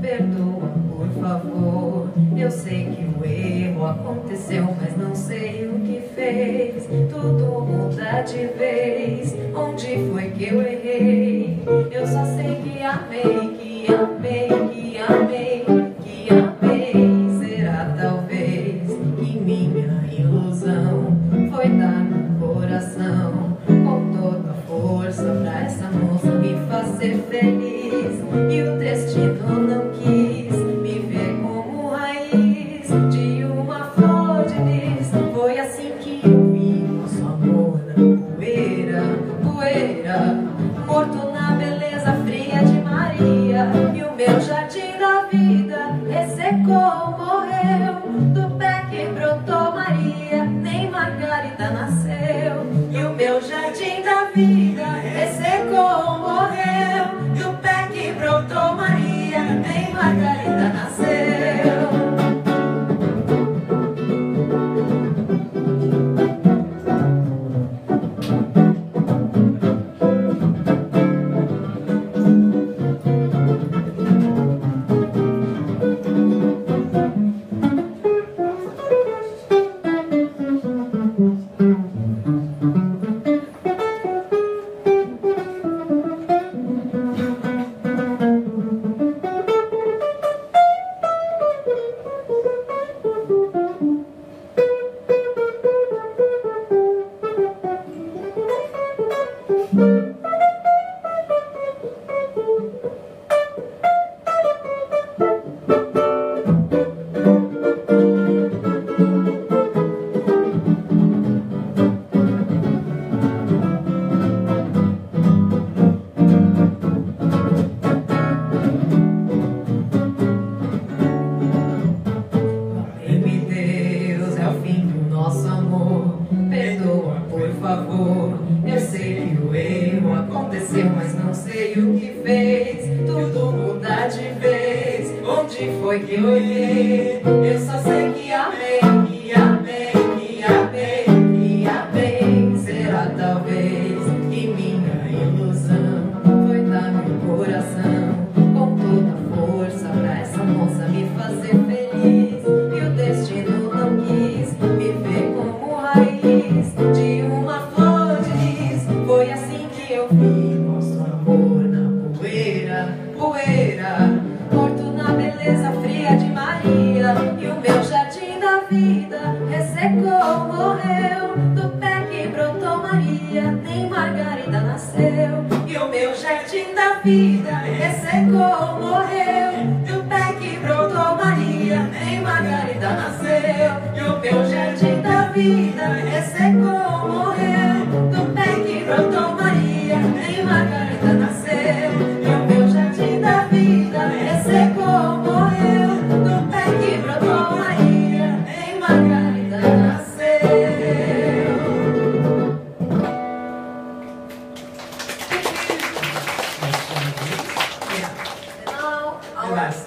Perdoa, por favor. Eu sei que o erro aconteceu, mas não sei o que fez. Tudo muda de vez. Onde foi que eu errei? Eu só sei que amei, que amei, que amei, que amei. Será talvez que minha ilusão foi dar no coração com toda a força pra essa moça me fazer feliz. E o destino meu jardim da vida ressecou, morreu. Do pé que brotou Maria, nem Margarida nasceu. E o meu jardim da vida ressecou, morreu. Do pé que brotou Maria, nem Margarida nosso amor. Perdoa, por favor. Eu sei que o aconteceu, mas não sei o que fez. Tudo muda de vez. Onde foi que eu errei? Eu só sei jardim da vida ressecou, morreu. Do pé que brotou Maria, nem Margarida nasceu. E o meu jardim da vida ressecou,